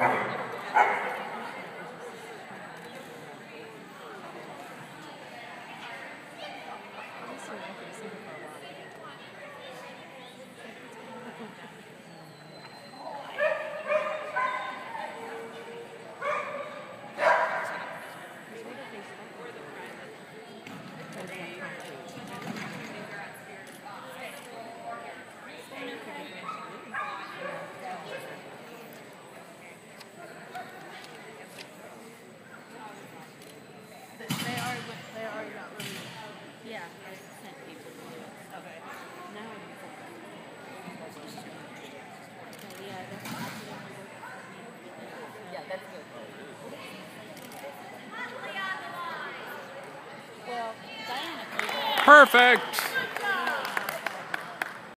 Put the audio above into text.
Amen. Sent people. Okay. Now I'm yeah, that's yeah, that's good. Well, Diana. Perfect.